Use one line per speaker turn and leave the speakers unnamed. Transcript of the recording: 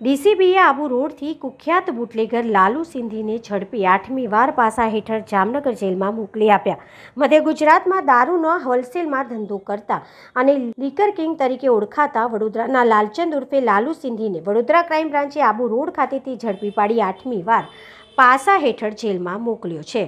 ડીસીબીએ આબુ રોડથી કુખ્યાત બુટલેગર લાલુ સિંધીને ઝડપી આઠમી વાર પાસા હેઠળ જામનગર જેલમાં મોકલી આપ્યા. મધ્ય ગુજરાતમાં દારૂનો હોલસેલમાં ધંધો કરતા અને લીકર કિંગ તરીકે ઓળખાતા વડોદરાના લાલચંદ ઉર્ફે લાલુ સિંધીને વડોદરા ક્રાઇમ બ્રાન્ચે આબુ રોડ ખાતેથી ઝડપી પાડી આઠમી વાર પાસા હેઠળ જેલમાં મોકલ્યો છે.